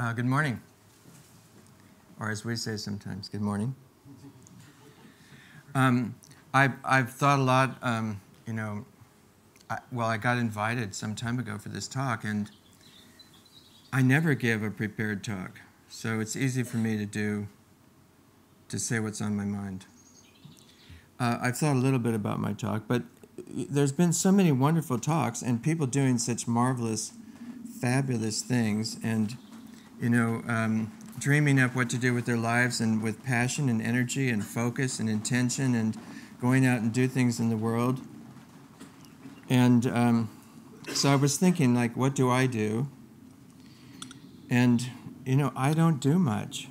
Uh, good morning. Or as we say sometimes, good morning. Um, I, I've thought a lot, um, you know, I, well, I got invited some time ago for this talk, and I never give a prepared talk. So it's easy for me to do, to say what's on my mind. Uh, I've thought a little bit about my talk, but there's been so many wonderful talks and people doing such marvelous, fabulous things, and you know, um, dreaming up what to do with their lives and with passion and energy and focus and intention and going out and do things in the world. And um, so I was thinking, like, what do I do? And you know, I don't do much.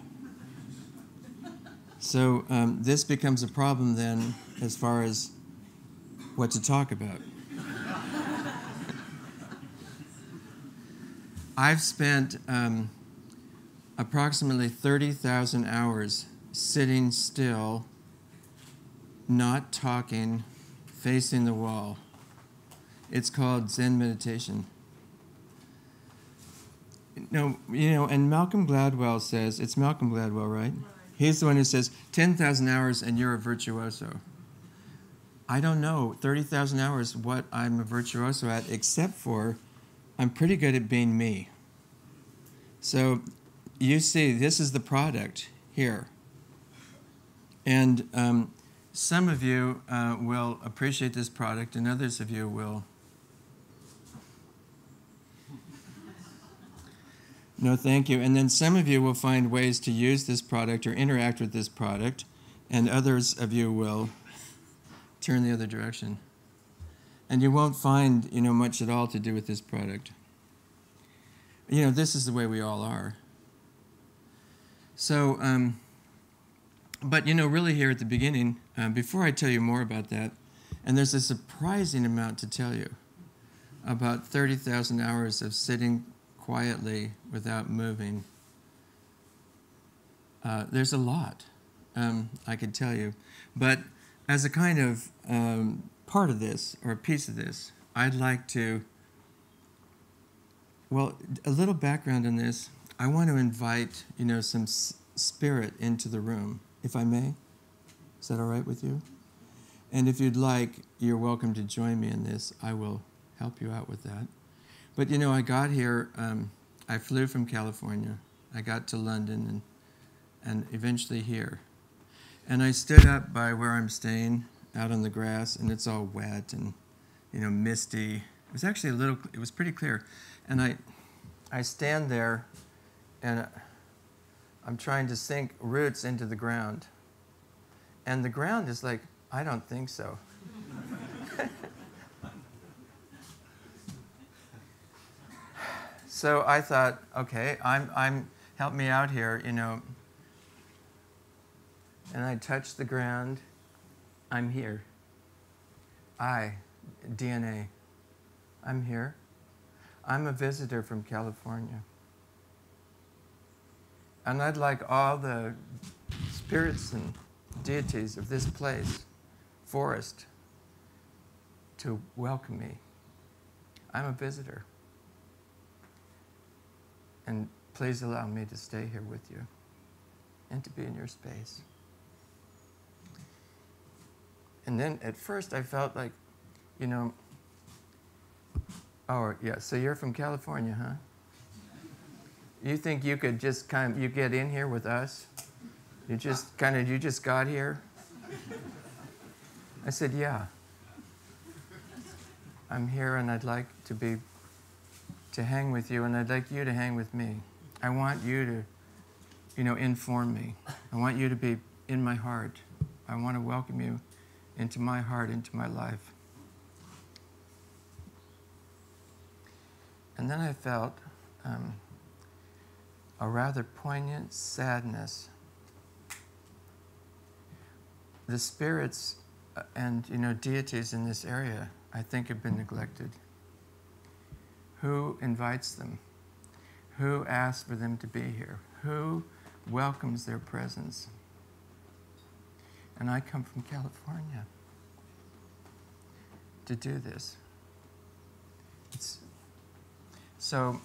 So um, this becomes a problem then as far as what to talk about. I've spent um, approximately 30,000 hours sitting still, not talking, facing the wall. It's called Zen meditation. No, you know, and Malcolm Gladwell says, it's Malcolm Gladwell, right? He's the one who says, 10,000 hours and you're a virtuoso. I don't know, 30,000 hours, what I'm a virtuoso at, except for I'm pretty good at being me. So you see, this is the product here. And um, some of you uh, will appreciate this product, and others of you will. No, thank you. And then some of you will find ways to use this product or interact with this product, and others of you will turn the other direction. And you won't find, you know, much at all to do with this product. You know, this is the way we all are. So, um, but you know, really here at the beginning, uh, before I tell you more about that, and there's a surprising amount to tell you about 30,000 hours of sitting quietly without moving. Uh, there's a lot, um, I could tell you. But as a kind of um, part of this, or a piece of this, I'd like to, well, a little background on this. I want to invite, you know, some spirit into the room, if I may. Is that all right with you? And if you'd like, you're welcome to join me in this. I will help you out with that. But you know, I got here, um, I flew from California. I got to London and, and eventually here. And I stood up by where I'm staying out on the grass, and it's all wet and, you know, misty. It was actually a little, it was pretty clear. And I, I stand there and I'm trying to sink roots into the ground. And the ground is like, I don't think so. so I thought, okay, I'm, I'm, help me out here, you know. And I touch the ground. I'm here. I, DNA. I'm here. I'm a visitor from California. And I'd like all the spirits and deities of this place, forest, to welcome me. I'm a visitor. And please allow me to stay here with you and to be in your space. And then at first I felt like, you know, oh, yeah, so you're from California, huh? You think you could just kind of you get in here with us? You just kind of you just got here? I said, "Yeah. I'm here and I'd like to be to hang with you and I'd like you to hang with me. I want you to you know inform me. I want you to be in my heart. I want to welcome you into my heart, into my life." And then I felt um, a rather poignant sadness. The spirits uh, and you know deities in this area, I think, have been neglected. Who invites them? Who asks for them to be here? Who welcomes their presence? And I come from California to do this. It's, so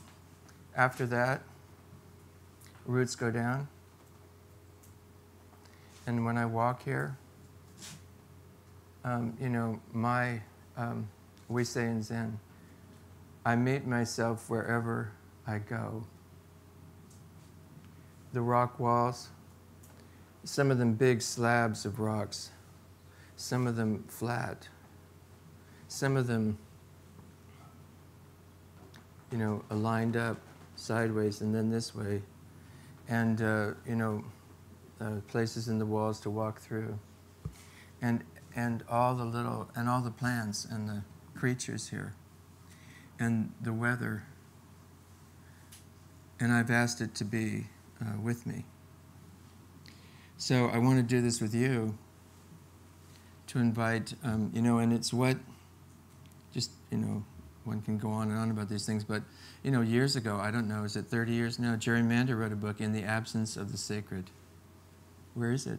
after that, roots go down. And when I walk here, um, you know, my, um, we say in Zen, I meet myself wherever I go. The rock walls, some of them big slabs of rocks, some of them flat, some of them, you know, aligned up sideways and then this way, and, uh, you know, uh, places in the walls to walk through. And, and all the little, and all the plants and the creatures here, and the weather. And I've asked it to be uh, with me. So I want to do this with you to invite, um, you know, and it's what, just, you know, one can go on and on about these things, but, you know, years ago, I don't know, is it 30 years now? Jerry Mander wrote a book, In the Absence of the Sacred. Where is it?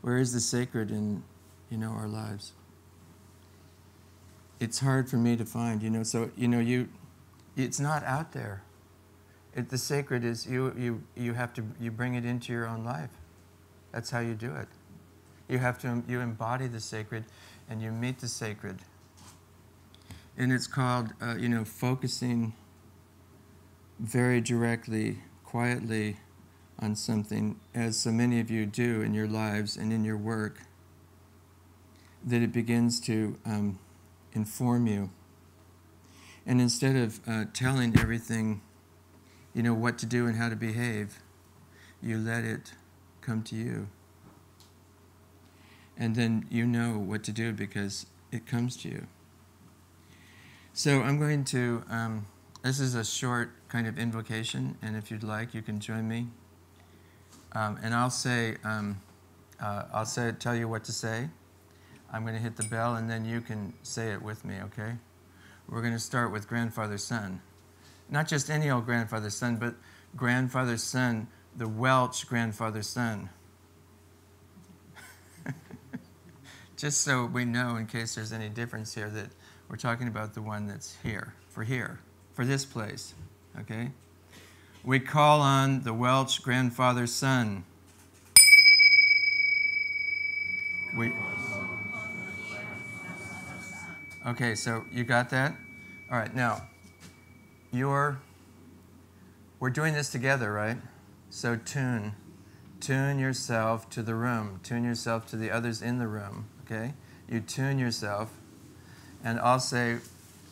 Where is the sacred in, you know, our lives? It's hard for me to find, you know, so, you know, you, it's not out there. It, the sacred is you, you, you have to you bring it into your own life. That's how you do it. You have to you embody the sacred, and you meet the sacred. And it's called uh, you know focusing very directly, quietly on something, as so many of you do in your lives and in your work, that it begins to um, inform you. And instead of uh, telling everything you know what to do and how to behave. You let it come to you. And then you know what to do because it comes to you. So I'm going to, um, this is a short kind of invocation, and if you'd like, you can join me. Um, and I'll say, um, uh, I'll say, tell you what to say. I'm going to hit the bell, and then you can say it with me, okay? We're going to start with grandfather sun not just any old grandfather sun, but grandfather sun, the Welsh grandfather sun. just so we know, in case there's any difference here, that we're talking about the one that's here, for here, for this place, okay? We call on the Welsh grandfather's sun. We, okay, so you got that? All right, now you're, we're doing this together, right? So tune. Tune yourself to the room. Tune yourself to the others in the room, okay? You tune yourself. And I'll say,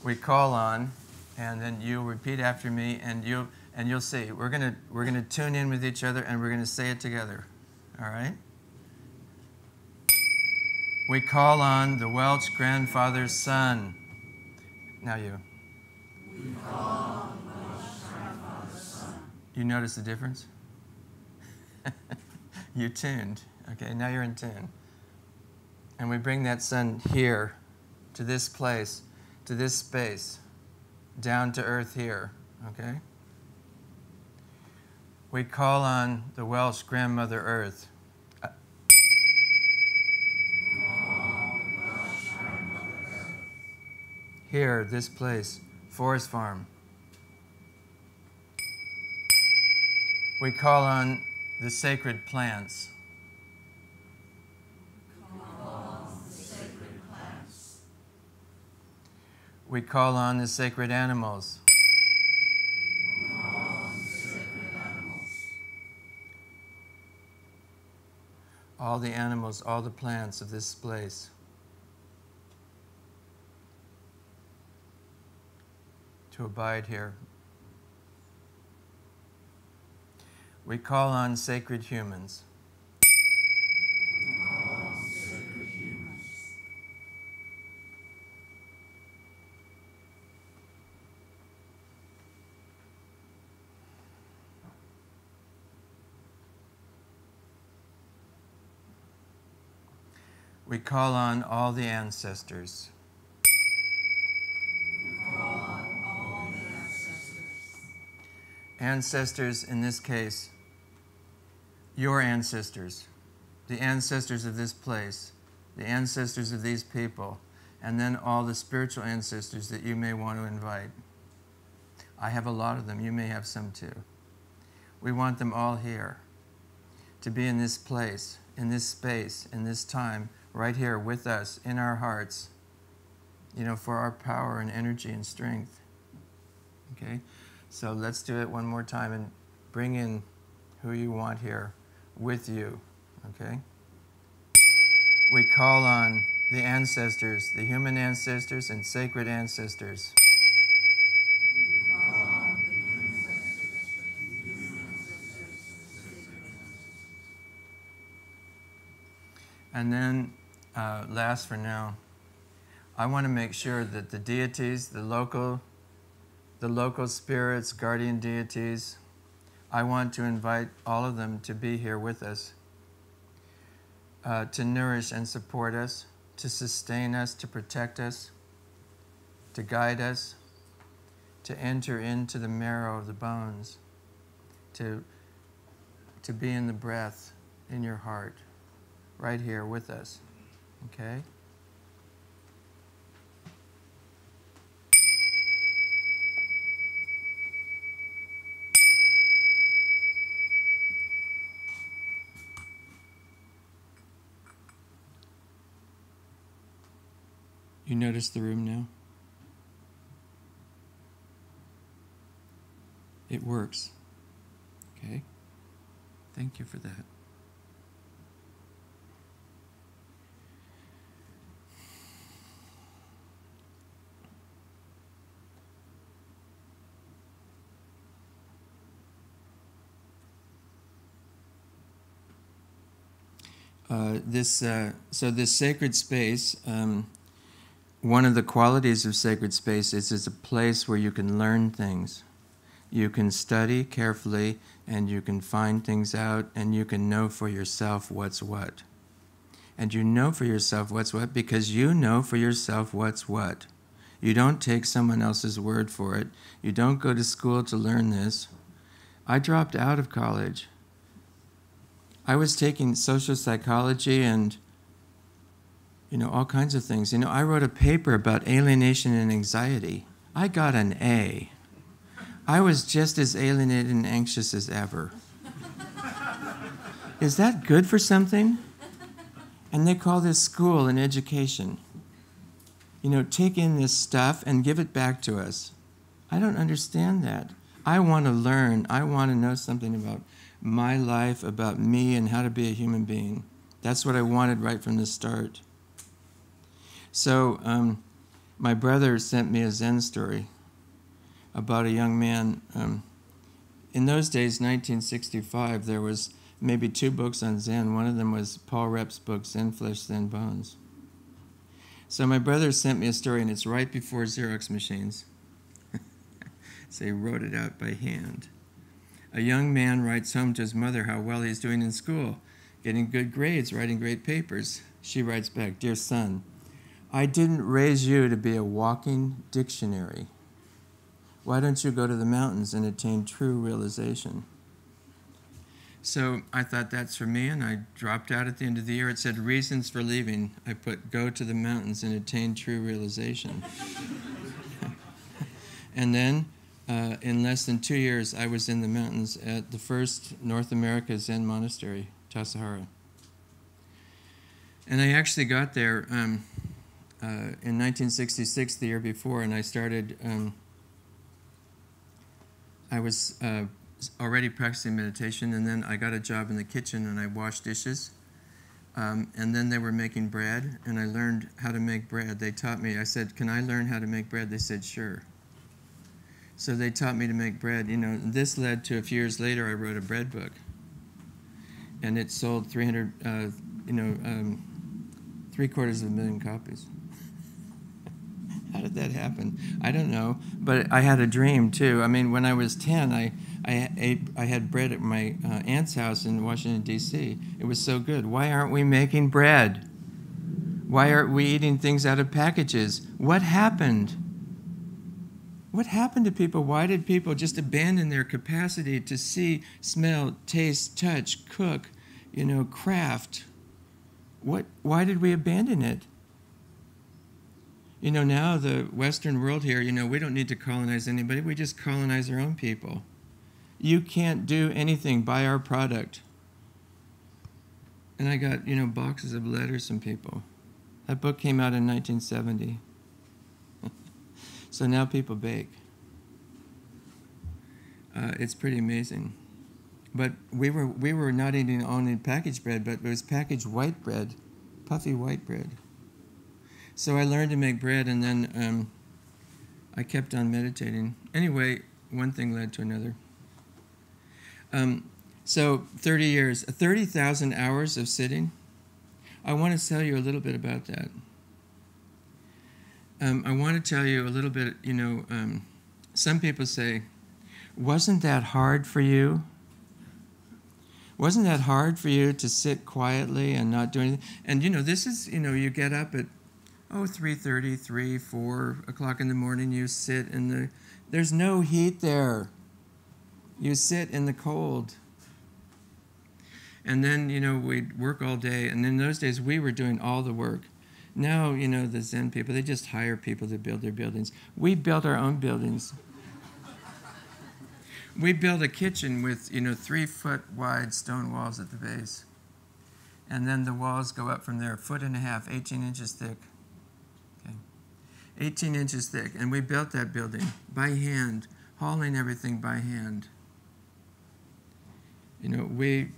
we call on, and then you repeat after me, and you and you'll see. We're gonna we're gonna tune in with each other, and we're gonna say it together. All right. We call on the Welsh grandfather's sun. Now you. You notice the difference? you tuned. Okay, now you're in tune. And we bring that sun here to this place, to this space, down to earth here. Okay? We call on the Welsh grandmother earth. Here, this place, Forest Farm. We call on the sacred plants. We call on the sacred animals. All the animals, all the plants of this place. To abide here We call on sacred humans. We call on all the ancestors. Ancestors, in this case, your ancestors, the ancestors of this place, the ancestors of these people, and then all the spiritual ancestors that you may want to invite. I have a lot of them. You may have some too. We want them all here to be in this place, in this space, in this time, right here with us, in our hearts, you know, for our power and energy and strength. Okay? So let's do it one more time and bring in who you want here with you. Okay? We call on the ancestors, the human ancestors and sacred ancestors. And then, uh, last for now, I want to make sure that the deities, the local, the local spirits, guardian deities, I want to invite all of them to be here with us, uh, to nourish and support us, to sustain us, to protect us, to guide us, to enter into the marrow of the bones, to, to be in the breath in your heart right here with us. Okay? You notice the room now? It works. Okay? Thank you for that. Uh, this uh, so this sacred space. Um, one of the qualities of sacred space is it's a place where you can learn things. You can study carefully, and you can find things out, and you can know for yourself what's what. And you know for yourself what's what because you know for yourself what's what. You don't take someone else's word for it. You don't go to school to learn this. I dropped out of college I was taking social psychology and you know all kinds of things. You know, I wrote a paper about alienation and anxiety. I got an A. I was just as alienated and anxious as ever. Is that good for something? And they call this school and education. You know, take in this stuff and give it back to us. I don't understand that. I want to learn. I want to know something about my life, about me, and how to be a human being. That's what I wanted right from the start. So, um, my brother sent me a Zen story about a young man. Um, in those days, 1965, there was maybe two books on Zen. One of them was Paul Reps' book, Zen Flesh, Zen Bones. So my brother sent me a story, and it's right before Xerox machines. so he wrote it out by hand. A young man writes home to his mother how well he's doing in school, getting good grades, writing great papers. She writes back Dear son, I didn't raise you to be a walking dictionary. Why don't you go to the mountains and attain true realization? So I thought that's for me, and I dropped out at the end of the year. It said reasons for leaving. I put go to the mountains and attain true realization. and then uh, in less than two years, I was in the mountains at the first North America Zen monastery, Tassajara. And I actually got there um, uh, in 1966, the year before, and I started. Um, I was uh, already practicing meditation, and then I got a job in the kitchen and I washed dishes. Um, and then they were making bread, and I learned how to make bread. They taught me, I said, Can I learn how to make bread? They said, Sure. So they taught me to make bread. You know, this led to a few years later, I wrote a bread book, and it sold 300, uh, you know, um, three quarters of a million copies. How did that happen? I don't know, but I had a dream too. I mean, when I was 10, I, I, ate, I had bread at my uh, aunt's house in Washington, D.C. It was so good. Why aren't we making bread? Why aren't we eating things out of packages? What happened? What happened to people? Why did people just abandon their capacity to see, smell, taste, touch, cook, you know, craft? What, why did we abandon it? You know, now the Western world here, you know, we don't need to colonize anybody. We just colonize our own people. You can't do anything. Buy our product. And I got, you know, boxes of letters from people. That book came out in 1970. So now people bake. Uh, it's pretty amazing. But we were, we were not eating only packaged bread, but it was packaged white bread, puffy white bread. So I learned to make bread, and then um, I kept on meditating. Anyway, one thing led to another. Um, so 30 years, 30,000 hours of sitting. I want to tell you a little bit about that. Um, I want to tell you a little bit, you know, um, some people say, wasn't that hard for you? Wasn't that hard for you to sit quietly and not do anything? And, you know, this is, you know, you get up at, oh, 3.30, 3, 4 o'clock in the morning, you sit in the, there's no heat there. You sit in the cold. And then, you know, we'd work all day. And in those days, we were doing all the work. Now, you know, the Zen people, they just hire people to build their buildings. We built our own buildings. we built a kitchen with, you know, three foot wide stone walls at the base. And then the walls go up from there, a foot and a half, 18 inches thick. Okay. 18 inches thick. And we built that building by hand, hauling everything by hand. You know, we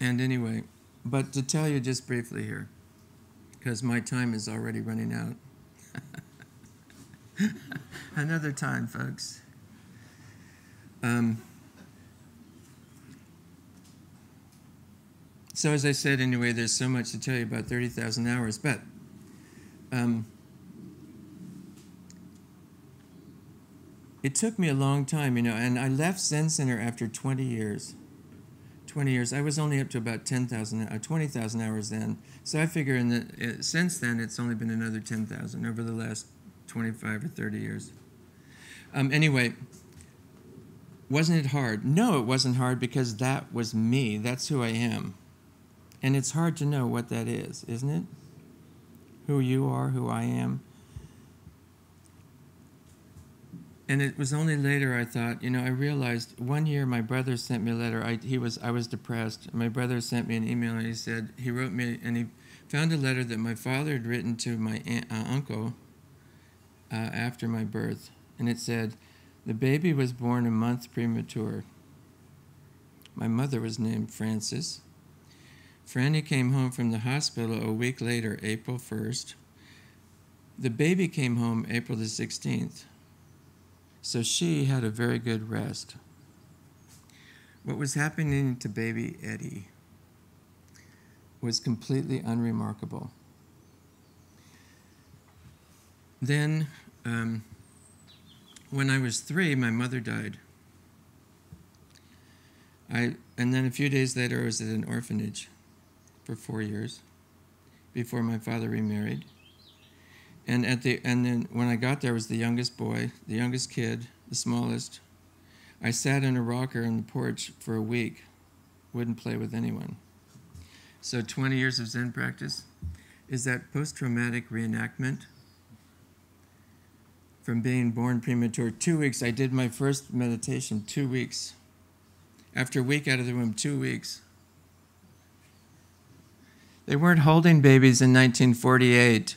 and anyway, but to tell you just briefly here, because my time is already running out. Another time, folks. Um, so, as I said, anyway, there's so much to tell you about 30,000 hours, but um, it took me a long time, you know, and I left Zen Center after 20 years. 20 years. I was only up to about 10,000, uh, 20,000 hours then. So I figure in the, uh, since then it's only been another 10,000 over the last 25 or 30 years. Um, anyway, wasn't it hard? No, it wasn't hard because that was me. That's who I am. And it's hard to know what that is, isn't it? Who you are, who I am. And it was only later I thought, you know, I realized one year my brother sent me a letter. I, he was, I was depressed. My brother sent me an email and he said, he wrote me, and he found a letter that my father had written to my aunt, uh, uncle uh, after my birth. And it said, the baby was born a month premature. My mother was named Frances. Franny came home from the hospital a week later, April 1st. The baby came home April the 16th. So she had a very good rest. What was happening to baby Eddie was completely unremarkable. Then, um, when I was three, my mother died. I, and then a few days later, I was at an orphanage for four years before my father remarried. And at the and then when I got there, I was the youngest boy, the youngest kid, the smallest. I sat in a rocker on the porch for a week, wouldn't play with anyone. So 20 years of Zen practice is that post-traumatic reenactment from being born premature. Two weeks, I did my first meditation. Two weeks. After a week out of the womb, two weeks. They weren't holding babies in 1948.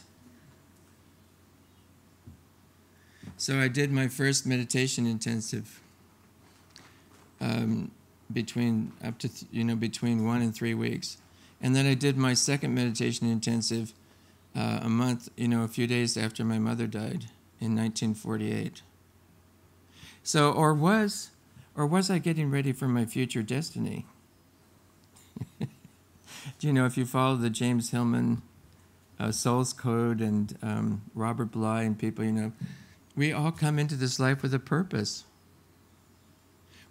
So I did my first meditation intensive um, between up to you know between one and three weeks, and then I did my second meditation intensive uh, a month you know a few days after my mother died in 1948. So or was or was I getting ready for my future destiny? Do you know if you follow the James Hillman uh, Soul's Code and um, Robert Bly and people, you know, we all come into this life with a purpose.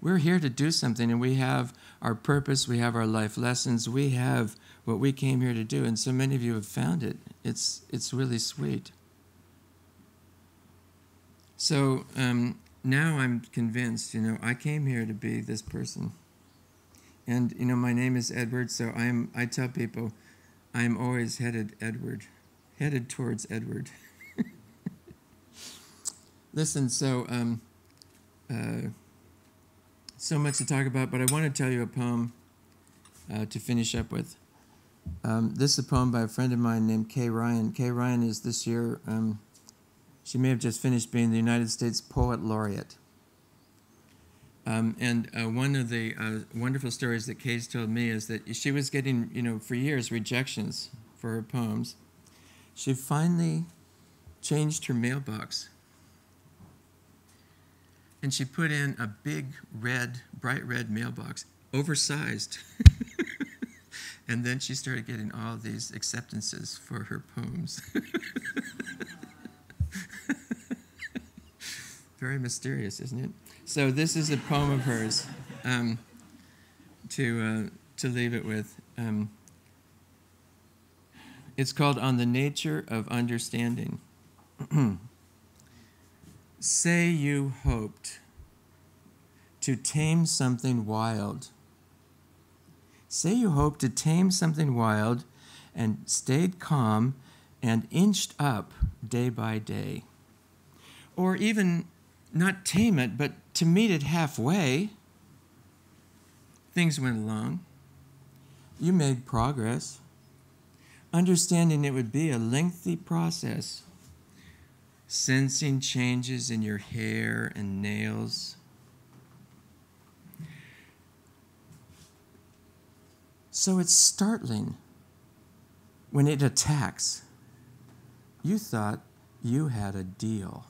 We're here to do something, and we have our purpose, we have our life lessons, we have what we came here to do, and so many of you have found it. It's, it's really sweet. So um, now I'm convinced, you know, I came here to be this person. And, you know, my name is Edward, so I'm, I tell people I'm always headed Edward, headed towards Edward. Listen, so um, uh, so much to talk about, but I want to tell you a poem uh, to finish up with. Um, this is a poem by a friend of mine named Kay Ryan. Kay Ryan is this year, um, she may have just finished being the United States Poet Laureate. Um, and uh, one of the uh, wonderful stories that Kay's told me is that she was getting, you know, for years rejections for her poems. She finally changed her mailbox. And she put in a big red, bright red mailbox, oversized. and then she started getting all these acceptances for her poems. Very mysterious, isn't it? So this is a poem of hers um, to uh, to leave it with. Um, it's called "On the Nature of Understanding." Say you hoped to tame something wild. Say you hoped to tame something wild and stayed calm and inched up day by day. Or even not tame it, but to meet it halfway. Things went along. You made progress, understanding it would be a lengthy process, sensing changes in your hair and nails. So it's startling when it attacks. You thought you had a deal.